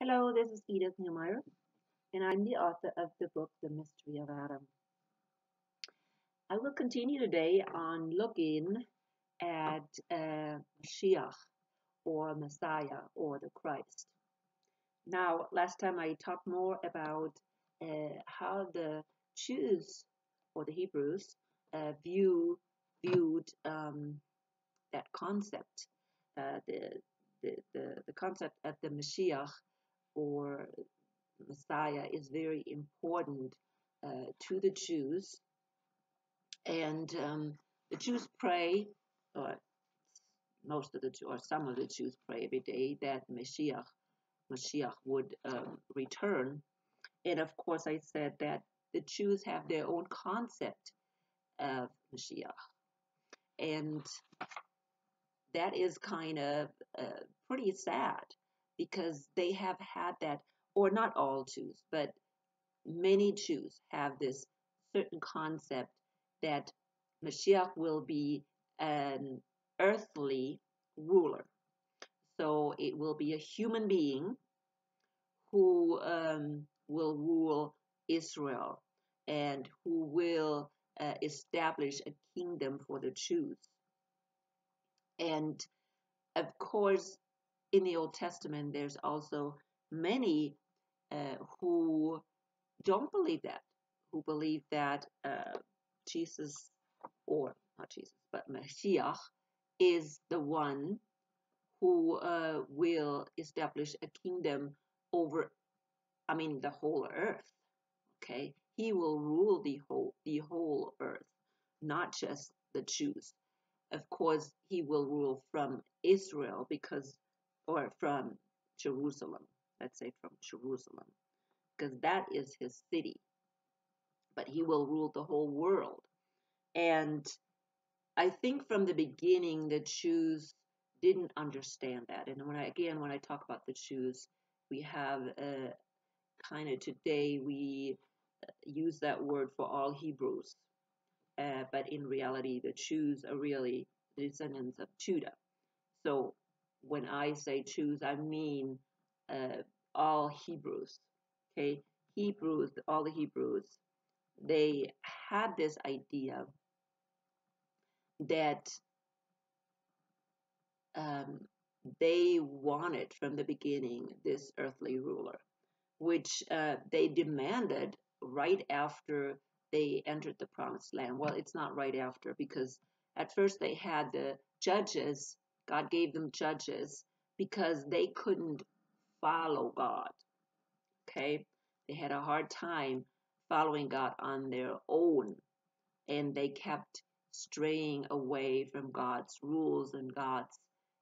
Hello, this is Edith Neumeyer, and I'm the author of the book The Mystery of Adam. I will continue today on looking at uh, Mashiach, or Messiah, or the Christ. Now, last time I talked more about uh, how the Jews, or the Hebrews, uh, view viewed um, that concept, uh, the, the, the, the concept of the Mashiach or Messiah is very important uh, to the Jews. And um, the Jews pray, or most of the or some of the Jews pray every day that Mashiach, Mashiach would um, return. And of course, I said that the Jews have their own concept of Mashiach, and that is kind of uh, pretty sad because they have had that, or not all Jews, but many Jews have this certain concept that Mashiach will be an earthly ruler. So it will be a human being who um, will rule Israel and who will uh, establish a kingdom for the Jews. And of course, in the Old Testament, there's also many uh, who don't believe that, who believe that uh, Jesus, or not Jesus, but Messiah, is the one who uh, will establish a kingdom over, I mean, the whole earth. Okay, he will rule the whole the whole earth, not just the Jews. Of course, he will rule from Israel because or from Jerusalem, let's say from Jerusalem, because that is his city. But he will rule the whole world. And I think from the beginning, the Jews didn't understand that. And when I, again, when I talk about the Jews, we have kind of today, we uh, use that word for all Hebrews. Uh, but in reality, the Jews are really the descendants of Judah. So when I say Jews, I mean uh, all Hebrews. Okay, Hebrews, all the Hebrews, they had this idea that um, they wanted from the beginning this earthly ruler, which uh, they demanded right after they entered the promised land. Well, it's not right after because at first they had the judges God gave them judges because they couldn't follow God. Okay? They had a hard time following God on their own. And they kept straying away from God's rules and God's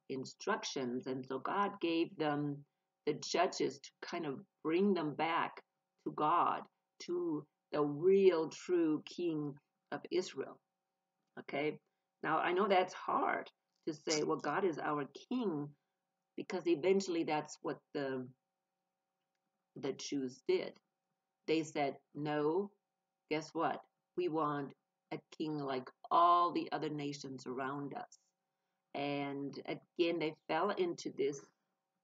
instructions. And so God gave them the judges to kind of bring them back to God, to the real, true King of Israel. Okay? Now, I know that's hard to say, well, God is our king, because eventually that's what the the Jews did. They said, no, guess what? We want a king like all the other nations around us. And again, they fell into this.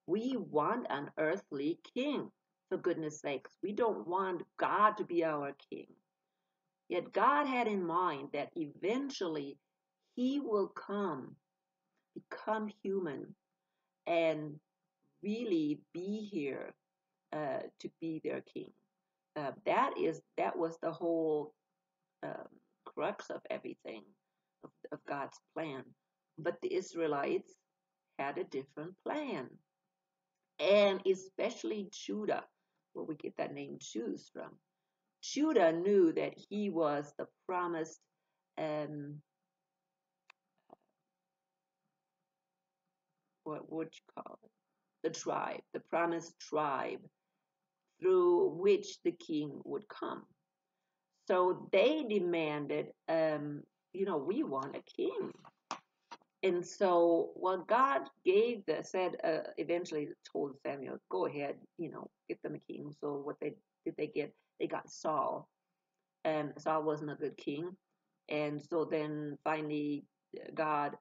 We want an earthly king, for goodness sakes. We don't want God to be our king. Yet God had in mind that eventually he will come become human and really be here uh, to be their king. Uh, that is that was the whole um, crux of everything of, of God's plan. But the Israelites had a different plan, and especially Judah, where we get that name Jews from. Judah knew that he was the promised um, what would you call it? The tribe, the promised tribe through which the king would come. So they demanded, um, you know, we want a king. And so what God gave the said uh, eventually told Samuel, go ahead, you know, get them a king. So what they did they get? They got Saul, and Saul wasn't a good king. And so then finally God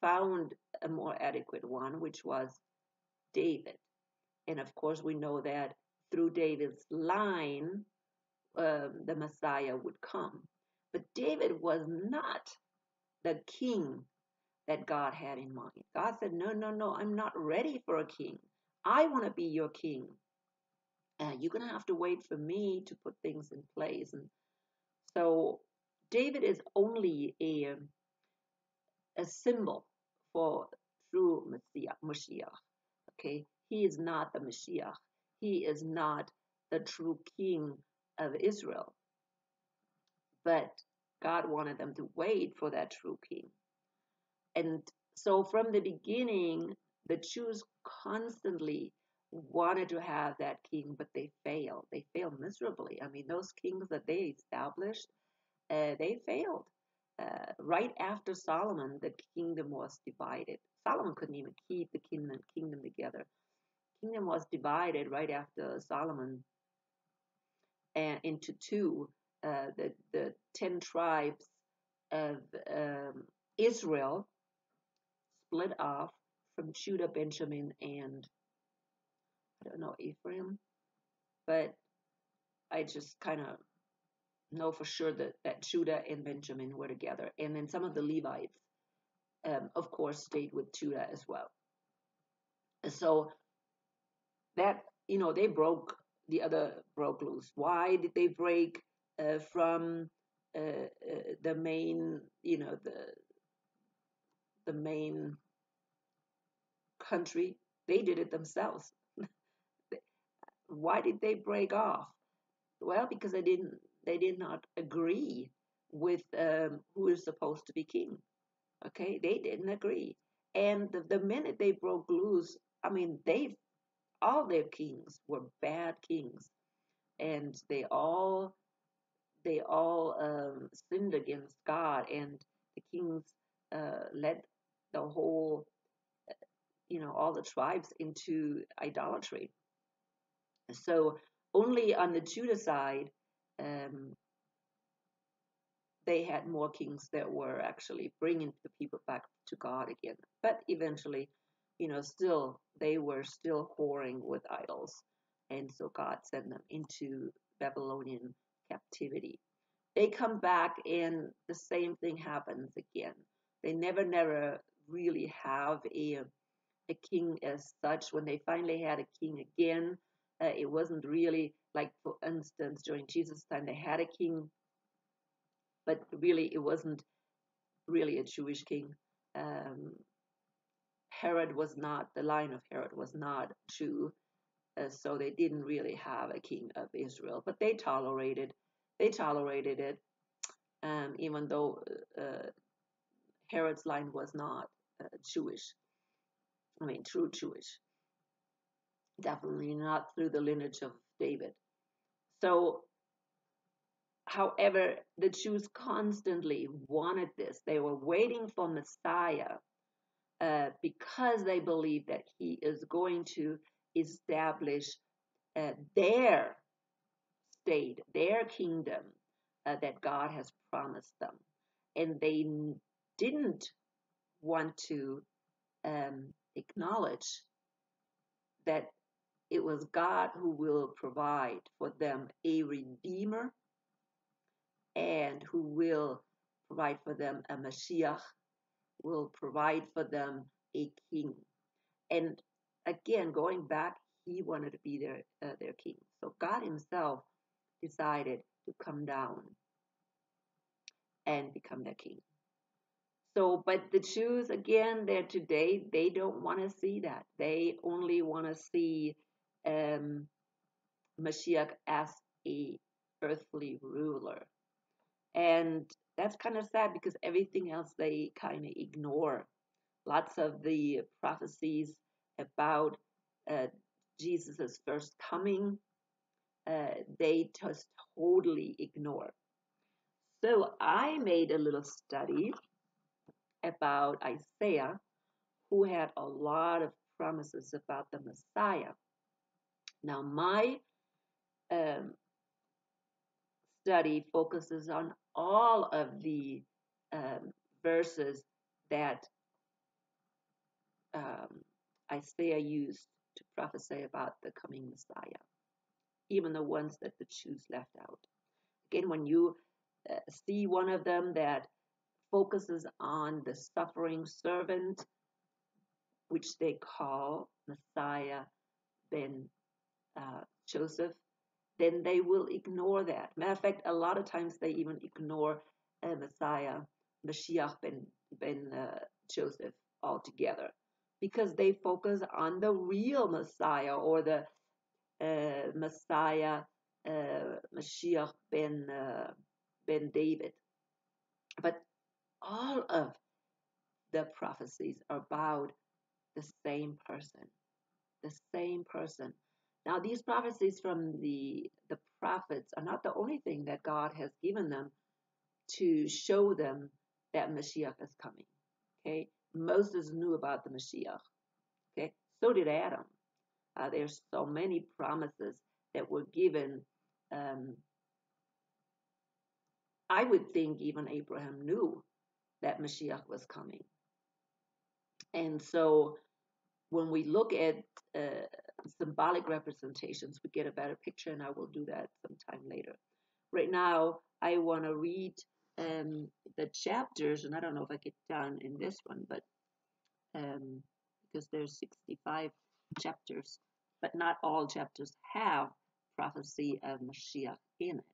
found a more adequate one, which was David. And of course, we know that through David's line, um, the Messiah would come. But David was not the king that God had in mind. God said, No, no, no, I'm not ready for a king. I want to be your king. Uh, you're going to have to wait for me to put things in place. And so David is only a, a symbol for true Messiah, Mashiach. Okay, he is not the Mashiach. He is not the true king of Israel. But God wanted them to wait for that true king. And so from the beginning, the Jews constantly wanted to have that king, but they failed. They failed miserably. I mean, those kings that they established, uh, they failed. Uh, right after Solomon, the kingdom was divided. Solomon couldn't even keep the kingdom, kingdom together. Kingdom was divided right after Solomon and into two. Uh, the the ten tribes of um, Israel split off from Judah, Benjamin, and I don't know Ephraim, but I just kind of know for sure that, that Judah and Benjamin were together, and then some of the Levites, um, of course, stayed with Judah as well. So that you know they broke the other broke loose. Why did they break uh, from uh, uh, the main you know the the main country? They did it themselves. Why did they break off? Well, because they didn't they did not agree with um, who is supposed to be king. Okay, they didn't agree, and the, the minute they broke loose, I mean, they all their kings were bad kings, and they all they all um, sinned against God, and the kings uh, led the whole, you know, all the tribes into idolatry. So only on the Judah side, um, they had more kings that were actually bringing the people back to God again. But eventually, you know, still they were still whoring with idols, and so God sent them into Babylonian captivity. They come back, and the same thing happens again. They never, never really have a a king as such. When they finally had a king again, uh, it wasn't really like, for instance, during Jesus' time, they had a king, but really it wasn't really a Jewish king. Um, Herod was not, the line of Herod was not Jew, uh, so they didn't really have a king of Israel, but they tolerated, they tolerated it, um, even though uh, Herod's line was not uh, Jewish. I mean, true Jewish. Definitely not through the lineage of David. So, however, the Jews constantly wanted this. They were waiting for Messiah uh, because they believe that he is going to establish uh, their state, their kingdom uh, that God has promised them. And they didn't want to um, acknowledge that it was God who will provide for them a redeemer and who will provide for them a Mashiach will provide for them a king. And again, going back, he wanted to be their uh, their king. So God Himself decided to come down and become their king. So, but the Jews again, there today, they don't want to see that. They only want to see um, Mashiach as a earthly ruler, and that's kind of sad because everything else they kind of ignore. Lots of the prophecies about uh, Jesus' first coming, uh, they just totally ignore. So I made a little study about Isaiah, who had a lot of promises about the Messiah. Now, my um, study focuses on all of the um, verses that um, Isaiah used to prophesy about the coming Messiah, even the ones that the Jews left out. Again, when you uh, see one of them that focuses on the suffering servant, which they call Messiah ben uh, Joseph, then they will ignore that. Matter of fact, a lot of times they even ignore uh, Messiah, Mashiach ben, ben uh, Joseph altogether because they focus on the real Messiah or the uh, Messiah, uh, Mashiach ben, uh, ben David. But all of the prophecies are about the same person, the same person. Now, these prophecies from the, the prophets are not the only thing that God has given them to show them that Mashiach is coming. Okay, Moses knew about the Mashiach. Okay, so did Adam. Uh, there's so many promises that were given. Um, I would think even Abraham knew that Mashiach was coming. And so when we look at uh, symbolic representations, we get a better picture, and I will do that sometime later. Right now, I want to read um, the chapters, and I don't know if I get done in this one, but um, because there's 65 chapters, but not all chapters have prophecy of Mashiach in it.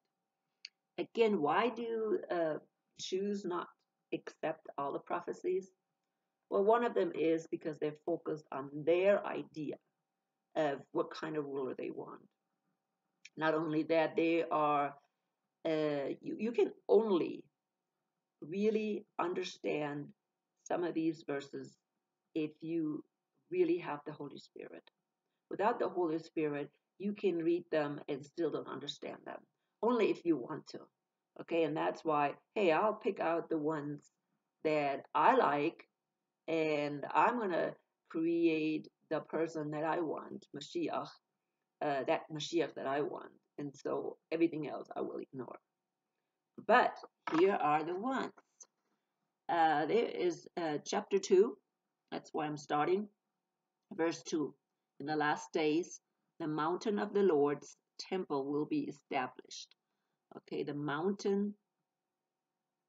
Again, why do uh, Jews not accept all the prophecies? Well, one of them is because they're focused on their idea of what kind of ruler they want. Not only that, they are, uh, you, you can only really understand some of these verses if you really have the Holy Spirit. Without the Holy Spirit, you can read them and still don't understand them. Only if you want to. Okay, and that's why, hey, I'll pick out the ones that I like and I'm going to create the person that I want, Mashiach, uh, that Mashiach that I want. And so everything else I will ignore. But here are the ones. Uh, there is uh, chapter 2. That's where I'm starting. Verse 2. In the last days, the mountain of the Lord's temple will be established. Okay, the mountain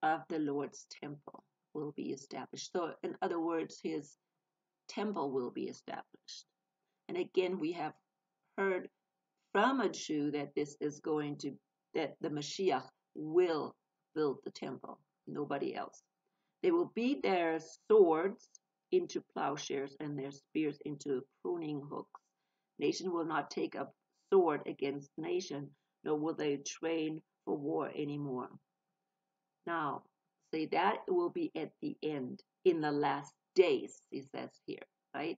of the Lord's temple will be established. So, in other words, his temple will be established. And again, we have heard from a Jew that this is going to, that the Mashiach will build the temple, nobody else. They will beat their swords into plowshares and their spears into pruning hooks. Nation will not take up sword against nation, nor will they train for war anymore. Now, say that will be at the end, in the last days, he says here, right?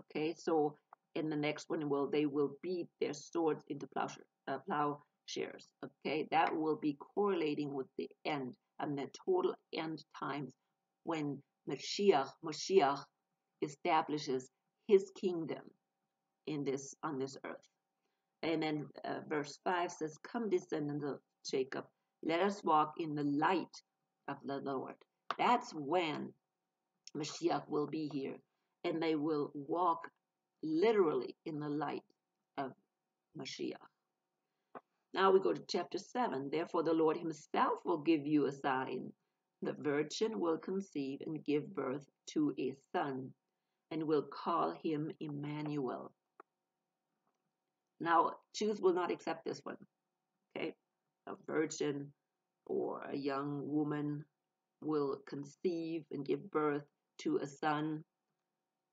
Okay, so in the next one, will they will beat their swords into uh, plowshares. Okay, that will be correlating with the end and the total end times when Mashiach, Mashiach establishes his kingdom in this on this earth. And then uh, verse 5 says, Come, descendants of Jacob, let us walk in the light of the Lord. That's when Mashiach will be here, and they will walk literally in the light of Mashiach. Now we go to chapter 7. Therefore, the Lord Himself will give you a sign. The virgin will conceive and give birth to a son, and will call him Emmanuel. Now, Jews will not accept this one. Okay? A virgin or a young woman will conceive and give birth to a son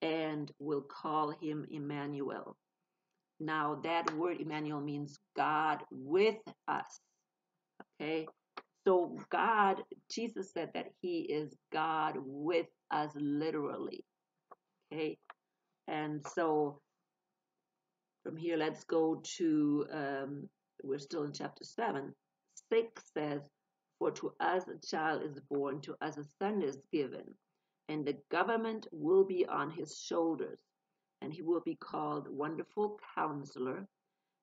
and will call him Emmanuel. Now, that word Emmanuel means God with us. Okay? So, God, Jesus said that He is God with us literally. Okay? And so, from here, let's go to, um, we're still in chapter 7. 6 says, For to us a child is born, to us a son is given, and the government will be on his shoulders, and he will be called Wonderful Counselor,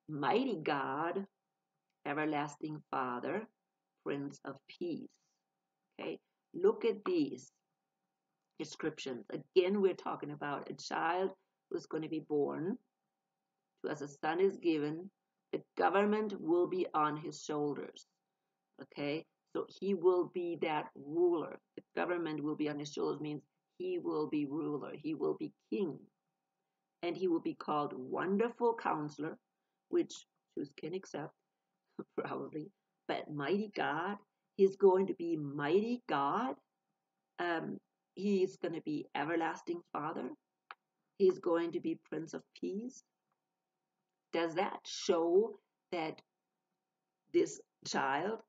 Mighty God, Everlasting Father, Prince of Peace. Okay, look at these descriptions. Again, we're talking about a child who's going to be born So as a son is given, the government will be on his shoulders. Okay, so he will be that ruler. The government will be on his shoulders means he will be ruler. He will be king. And he will be called Wonderful Counselor, which Jews can accept, probably. But Mighty God, he's going to be Mighty God. Um, he's going to be Everlasting Father. He's going to be Prince of Peace. Does that show that this child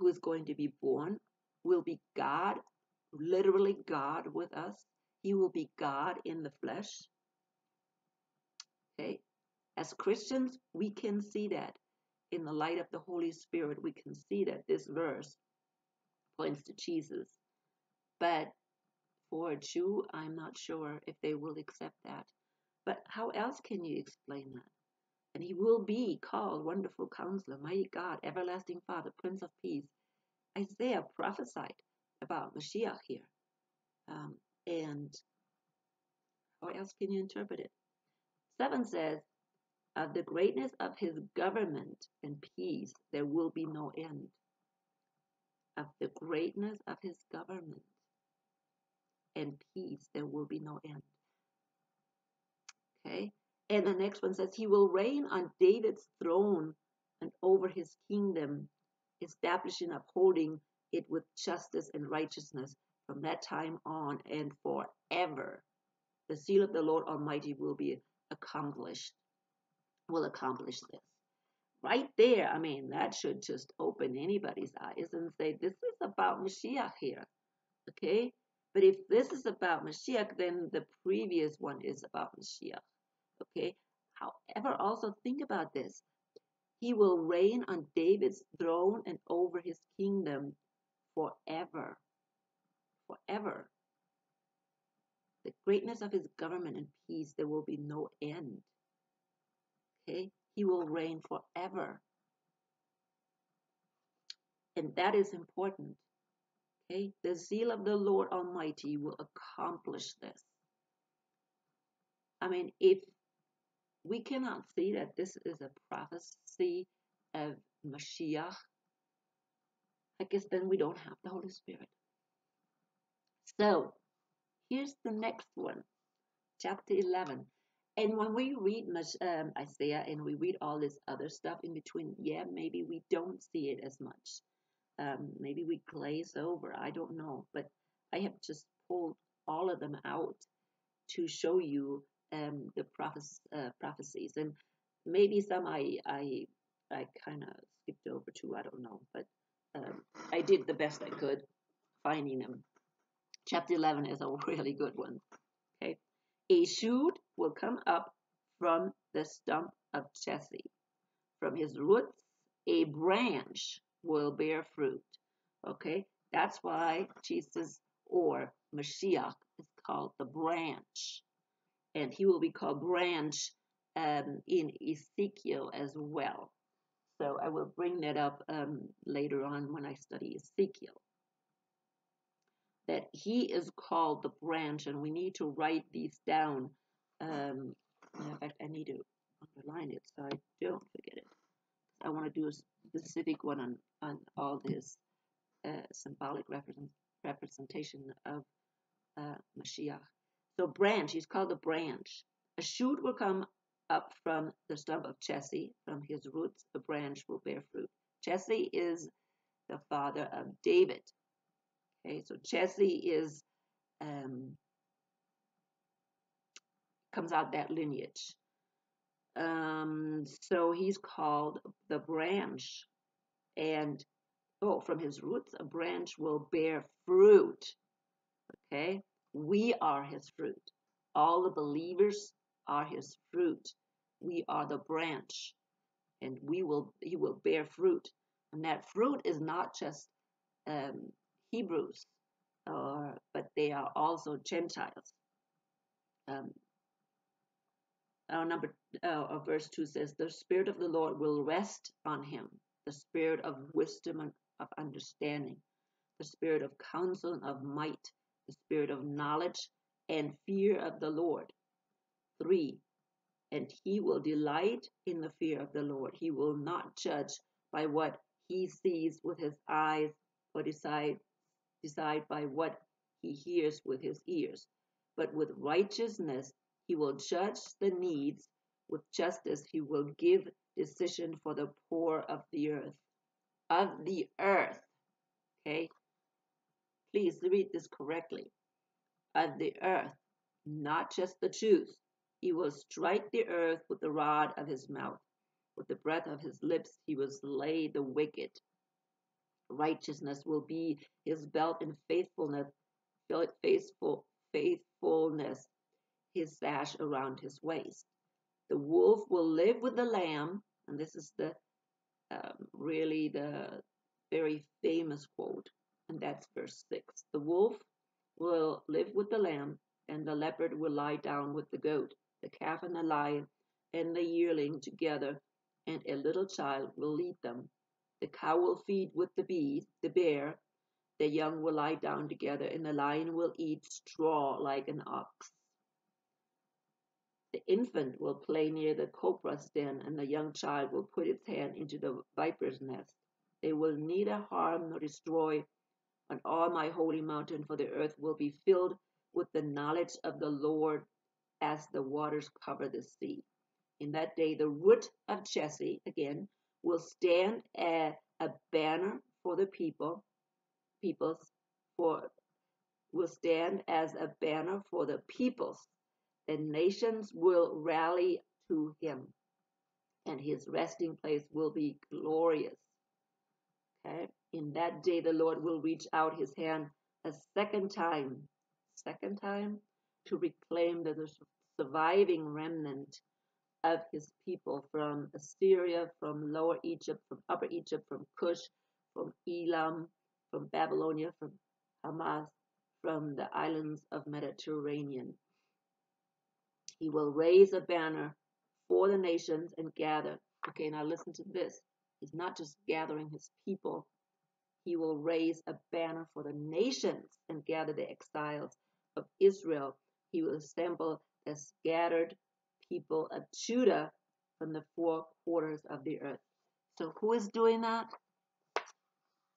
who is going to be born will be God, literally God with us? He will be God in the flesh. Okay? As Christians, we can see that in the light of the Holy Spirit, we can see that this verse points to Jesus. But for a Jew, I'm not sure if they will accept that. But how else can you explain that? And he will be called Wonderful Counselor, Mighty God, Everlasting Father, Prince of Peace. Isaiah prophesied about Mashiach here. Um, and how else can you interpret it? 7 says, Of the greatness of his government and peace, there will be no end. Of the greatness of his government and peace, there will be no end. Okay? And the next one says, He will reign on David's throne and over his kingdom, establishing, upholding it with justice and righteousness from that time on and forever. The seal of the Lord Almighty will be accomplished, will accomplish this. Right there, I mean, that should just open anybody's eyes and say, This is about Mashiach here. Okay? But if this is about Mashiach, then the previous one is about Mashiach. Okay? However, also think about this. He will reign on David's throne and over his kingdom forever. Forever. The greatness of his government and peace, there will be no end. Okay? He will reign forever. And that is important. Okay? The zeal of the Lord Almighty will accomplish this. I mean, if we cannot see that this is a prophecy of Mashiach, I guess then we don't have the Holy Spirit. So, here's the next one, chapter 11. And when we read um, Isaiah and we read all this other stuff in between, yeah, maybe we don't see it as much. Um, maybe we glaze over. I don't know. But I have just pulled all of them out to show you um, the prophes- uh, prophecies. And maybe some I I I kind of skipped over too. I don't know. But um, I did the best I could finding them. Chapter 11 is a really good one. Okay. A shoot will come up from the stump of Jesse. From his roots, a branch will bear fruit. Okay, that's why Jesus or Mashiach is called the branch. And he will be called branch um, in Ezekiel as well. So I will bring that up um, later on when I study Ezekiel. That he is called the branch, and we need to write these down. Um, in fact, I need to underline it so I don't forget it. I want to do a specific one on, on all this uh, symbolic represent, representation of uh, Mashiach. So branch, he's called the branch. A shoot will come up from the stump of Jesse. From his roots, the branch will bear fruit. Jesse is the father of David. Okay, so Jesse is um, comes out that lineage. Um, so he's called the branch. And oh, from his roots, a branch will bear fruit. Okay, we are his fruit. All the believers are his fruit. We are the branch, and we will he will bear fruit. And that fruit is not just um, Hebrews, or but they are also Gentiles. Um, uh, number uh, verse 2 says the spirit of the lord will rest on him the spirit of wisdom and of understanding the spirit of counsel and of might the spirit of knowledge and fear of the lord 3 and he will delight in the fear of the Lord. He will not judge by what he sees with his eyes or decide decide by what he hears with his ears. But with righteousness he will judge the needs. With justice he will give decision for the poor of the earth. Of the earth. Okay? Please read this correctly. Of the earth, not just the Jews. He will strike the earth with the rod of his mouth. With the breath of his lips he will slay the wicked. Righteousness will be his belt and faithfulness, faithful, faithfulness, his sash around his waist. The wolf will live with the lamb, and this is the um, really the very famous quote, and that's verse 6. The wolf will live with the lamb, and the leopard will lie down with the goat, the calf and the lion, and the yearling together, and a little child will lead them. The cow will feed with the bee, the bear, the young will lie down together, and the lion will eat straw like an ox. The infant will play near the cobra's den, and the young child will put its hand into the viper's nest. They will neither harm nor destroy on all my holy mountain, for the earth will be filled with the knowledge of the Lord as the waters cover the sea. In that day, the root of Jesse, again, will stand as a banner for the people, peoples, for will stand as a banner for the peoples and nations will rally to him, and his resting place will be glorious. Okay? In that day, the Lord will reach out his hand a second time, second time, to reclaim the surviving remnant of his people from Assyria, from Lower Egypt, from Upper Egypt, from Cush, from Elam, from Babylonia, from Hamath, from the islands of Mediterranean. He will raise a banner for the nations and gather. Okay, now listen to this. He's not just gathering his people, he will raise a banner for the nations and gather the exiles of Israel. He will assemble the scattered people of Judah from the four quarters of the earth. So, who is doing that?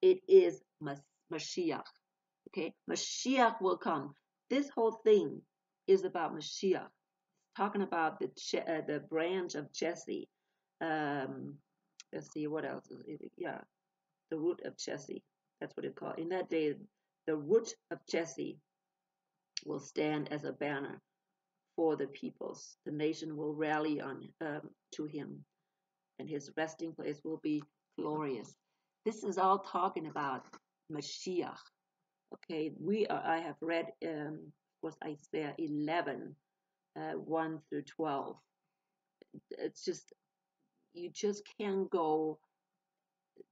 It is Mashiach. Okay, Mashiach will come. This whole thing is about Mashiach talking about the uh, the branch of Jesse. Um, let's see what else. Is it? yeah, the root of Jesse. That's what it called. In that day, the root of Jesse will stand as a banner for the peoples. The nation will rally on um, to him, and his resting place will be glorious. This is all talking about Mashiach. Okay, we are. I have read, um, was Isaiah 11 uh, 1 through 12. It's just, you just can't go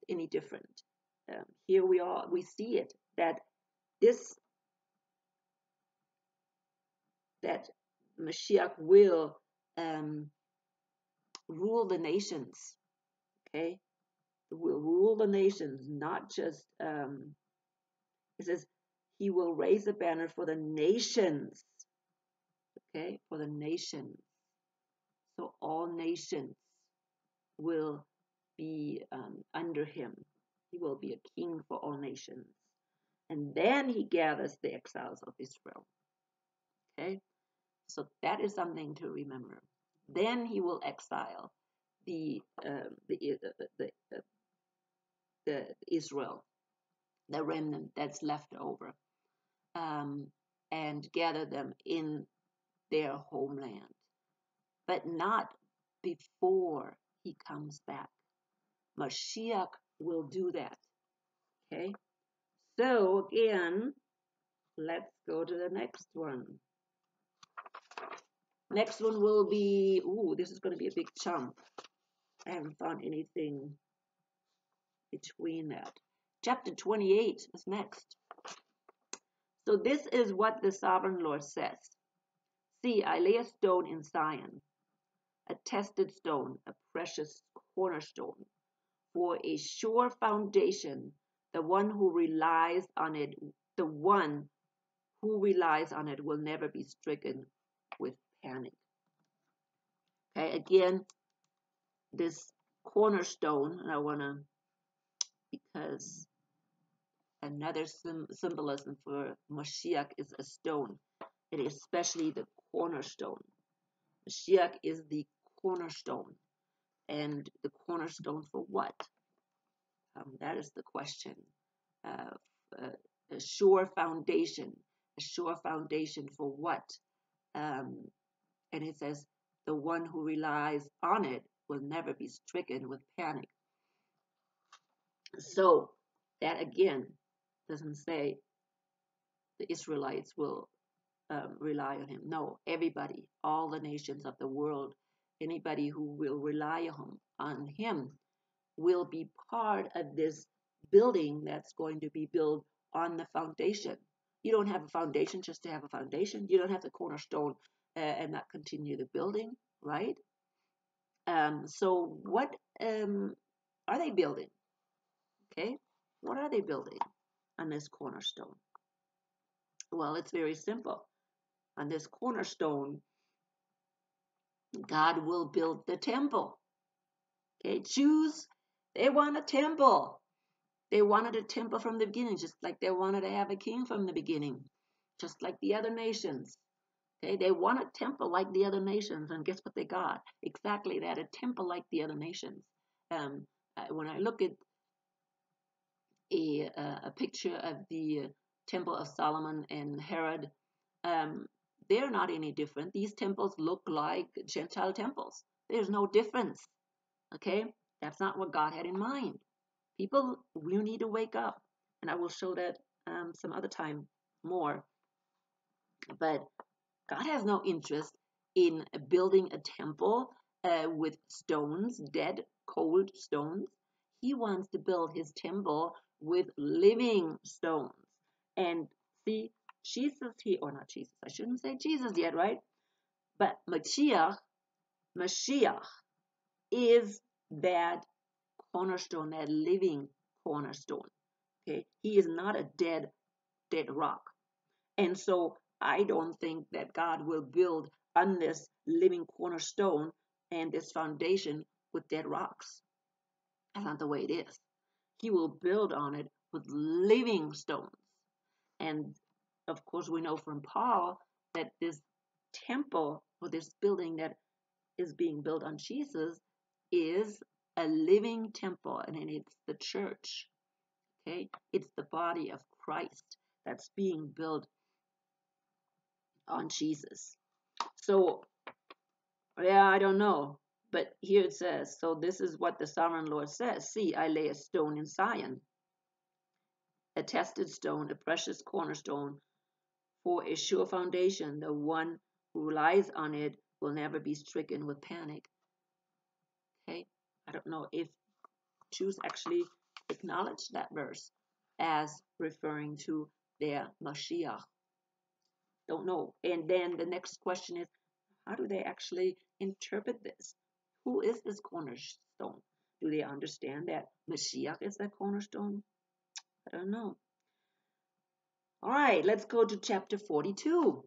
any different. Um, here we are, we see it that this, that Mashiach will um, rule the nations. Okay, will rule the nations, not just. Um, it says he will raise a banner for the nations okay, for the nations. So all nations will be um, under him. He will be a king for all nations. And then he gathers the exiles of Israel. Okay? So that is something to remember. Then he will exile the uh, the, uh, the, uh, the Israel, the remnant that's left over, um, and gather them in their homeland, but not before he comes back. Mashiach will do that. Okay? So again, let's go to the next one. Next one will be, ooh, this is going to be a big chunk. I haven't found anything between that. Chapter 28 is next. So this is what the sovereign Lord says. See, I lay a stone in Zion, a tested stone, a precious cornerstone, for a sure foundation. The one who relies on it, the one who relies on it will never be stricken with panic. Okay, again, this cornerstone, and I want to, because another symbolism for Mashiach is a stone. It is especially the cornerstone. Mashiach is the cornerstone. And the cornerstone for what? Um, that is the question. Uh, uh, a sure foundation. A sure foundation for what? Um, and it says, the one who relies on it will never be stricken with panic. So, that again doesn't say the Israelites will um, rely on him. No, everybody, all the nations of the world, anybody who will rely on, on him will be part of this building that's going to be built on the foundation. You don't have a foundation just to have a foundation. You don't have the cornerstone uh, and not continue the building, right? Um, so what um, are they building? Okay, what are they building on this cornerstone? Well, it's very simple. On this cornerstone, God will build the temple. Okay, Jews, they want a temple. They wanted a temple from the beginning, just like they wanted to have a king from the beginning, just like the other nations. Okay, they want a temple like the other nations, and guess what they got? Exactly that, a temple like the other nations. Um, when I look at a, a picture of the Temple of Solomon and Herod, um, they're not any different. These temples look like Gentile temples. There's no difference. Okay, that's not what God had in mind. People, we need to wake up. And I will show that um, some other time more. But God has no interest in building a temple uh, with stones, dead, cold stones. He wants to build his temple with living stones. And see, Jesus here, or not Jesus, I shouldn't say Jesus yet, right? But Mashiach, Mashiach is that cornerstone, that living cornerstone. Okay, he is not a dead, dead rock. And so I don't think that God will build on this living cornerstone and this foundation with dead rocks. That's not the way it is. He will build on it with living stones. And of course, we know from Paul that this temple or this building that is being built on Jesus is a living temple, and it's the church. Okay, it's the body of Christ that's being built on Jesus. So, yeah, I don't know. But here it says, so this is what the sovereign Lord says See, I lay a stone in Zion, a tested stone, a precious cornerstone for a sure foundation. The one who relies on it will never be stricken with panic. Okay, I don't know if Jews actually acknowledge that verse as referring to their Mashiach. Don't know. And then the next question is, how do they actually interpret this? Who is this cornerstone? Do they understand that Mashiach is that cornerstone? I don't know. All right, let's go to chapter 42.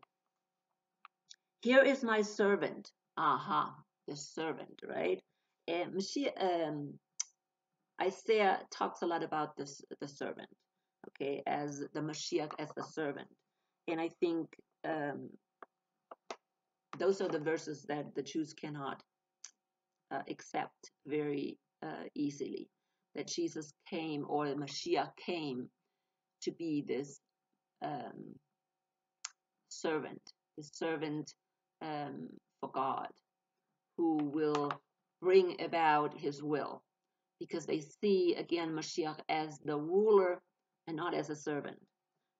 Here is my servant. Aha, the servant, right? And Mashiach, um, Isaiah talks a lot about this, the servant, okay, as the Mashiach as the servant. And I think um, those are the verses that the Jews cannot uh, accept very uh, easily. That Jesus came or the Mashiach came to be this um, servant, the servant um, for God, who will bring about his will. Because they see again Mashiach as the ruler and not as a servant.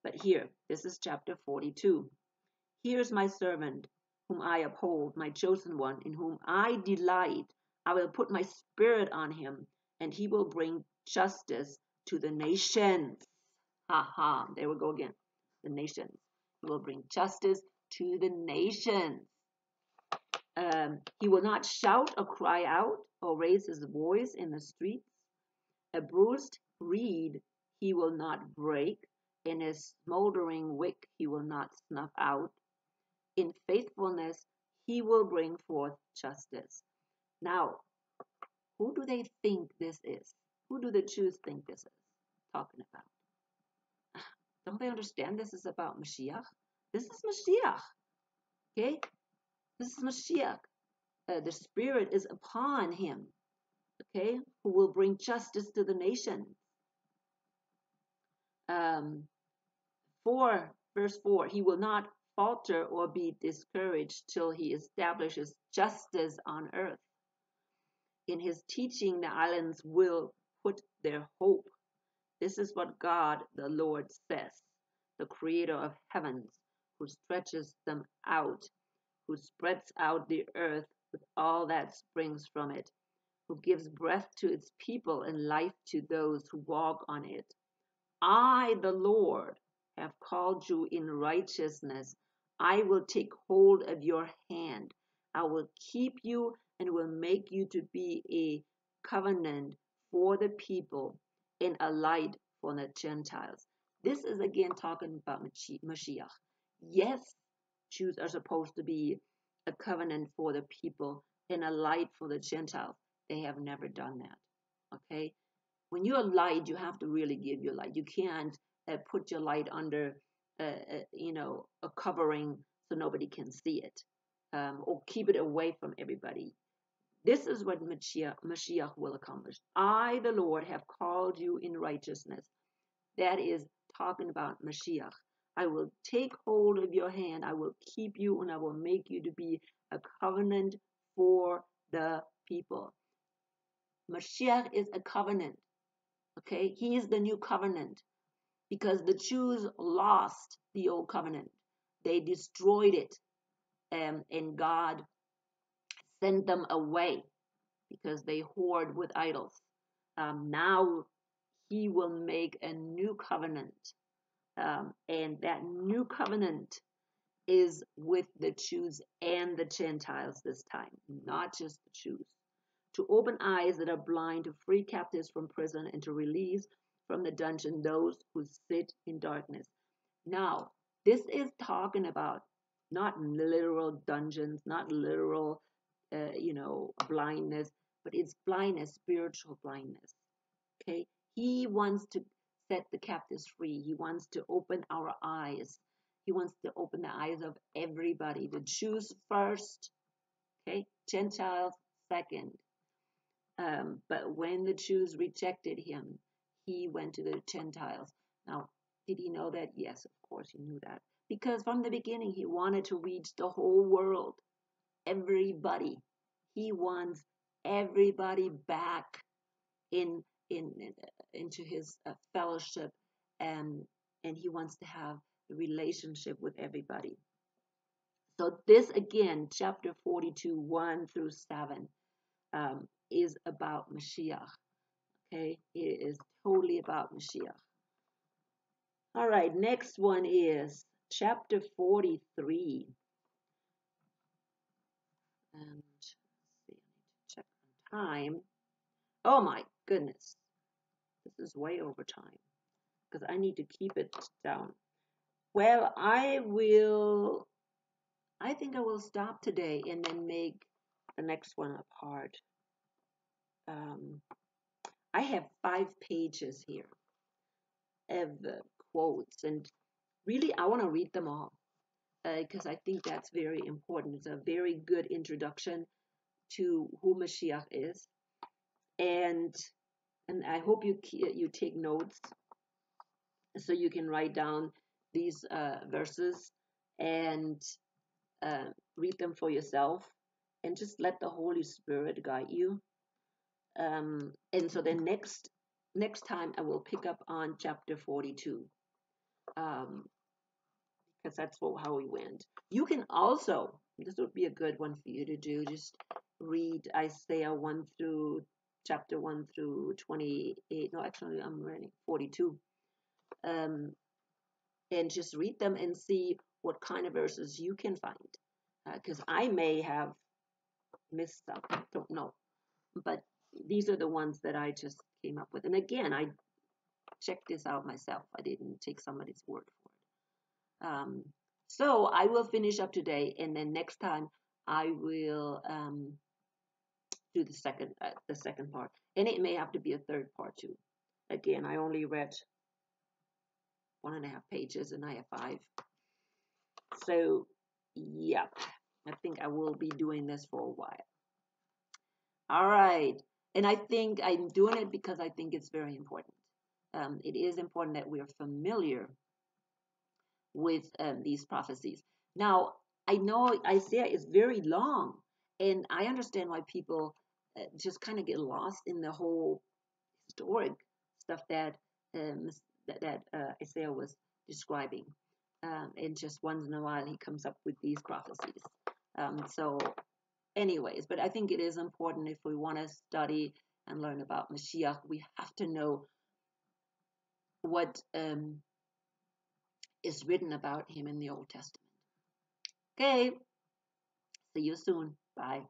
But here, this is chapter 42. Here's my servant, whom I uphold, my chosen one, in whom I delight. I will put my spirit on him, and he will bring justice to the nations. Ha ha, there we go again. The nations. He will bring justice to the nations. Um, he will not shout or cry out or raise his voice in the streets. A bruised reed he will not break, and a smoldering wick he will not snuff out. In faithfulness He will bring forth justice. Now, who do they think this is? Who do the Jews think this is talking about? Don't they understand this is about Mashiach? This is Mashiach. Okay? This is Mashiach. Uh, the Spirit is upon him. Okay? Who will bring justice to the nation. Um, 4, verse 4 He will not falter or be discouraged till he establishes justice on earth. In his teaching, the islands will put their hope. This is what God the Lord says, the creator of heavens, who stretches them out, who spreads out the earth with all that springs from it, who gives breath to its people and life to those who walk on it. I, the Lord, have called you in righteousness. I will take hold of your hand. I will keep you and will make you to be a covenant for the people and a light for the Gentiles. This is again talking about Mashiach. Yes, Jews are supposed to be a covenant for the people and a light for the Gentiles. They have never done that. Okay? When you're a light, you have to really give your light. You can't uh, put your light under, uh, uh, you know, a covering so nobody can see it, um, or keep it away from everybody. This is what Mashiach, Mashiach will accomplish. I, the Lord, have called you in righteousness. That is talking about Mashiach. I will take hold of your hand. I will keep you and I will make you to be a covenant for the people. Mashiach is a covenant. Okay, he is the new covenant because the Jews lost the old covenant. They destroyed it, um, and God sent them away because they whored with idols. Um, now he will make a new covenant, um, and that new covenant is with the Jews and the Gentiles this time, not just the Jews. To open eyes that are blind, to free captives from prison, and to release from the dungeon those who sit in darkness. Now, this is talking about not literal dungeons, not literal, uh, you know, blindness, but it's blindness, spiritual blindness. Okay? He wants to set the captives free. He wants to open our eyes. He wants to open the eyes of everybody. The Jews first, okay? Gentiles second. Um, but when the Jews rejected him, he went to the Gentiles. Now, did he know that? Yes, of course he knew that. Because from the beginning, he wanted to reach the whole world, everybody. He wants everybody back in in, in into his uh, fellowship, and and he wants to have a relationship with everybody. So this again, chapter 42, 1 through 7, um, is about Mashiach. Okay, it is totally about Mashiach. All right, next one is chapter 43. And see, I need to check on time. Oh my goodness. This is way over time because I need to keep it down. Well, I will, I think I will stop today and then make the next one a part. Um, I have five pages here of uh, quotes, and really I want to read them all because uh, I think that's very important. It's a very good introduction to who Mashiach is, and and I hope you you take notes so you can write down these uh, verses and uh, read them for yourself, and just let the Holy Spirit guide you. Um, and so then next next time I will pick up on chapter 42 um, because that's what, how we went. You can also this would be a good one for you to do. Just read Isaiah 1 through chapter 1 through 28. No, actually, I'm reading 42. Um, and just read them and see what kind of verses you can find. Because uh, I may have missed some, I don't know. But these are the ones that I just came up with. And again, I checked this out myself. I didn't take somebody's word for. Um, so I will finish up today, and then next time I will um, do the second uh, the second part, and it may have to be a third part too. Again, I only read one and a half pages, and I have five. So, yeah, I think I will be doing this for a while. All right, and I think I'm doing it because I think it's very important. Um, it is important that we are familiar with um, these prophecies. Now, I know Isaiah is very long, and I understand why people uh, just kind of get lost in the whole historic stuff that um, that, that uh, Isaiah was describing. Um, and just once in a while, he comes up with these prophecies. Um, so, anyways, but I think it is important if we want to study and learn about Mashiach, we have to know what um, is written about him in the Old Testament. Okay, see you soon. Bye.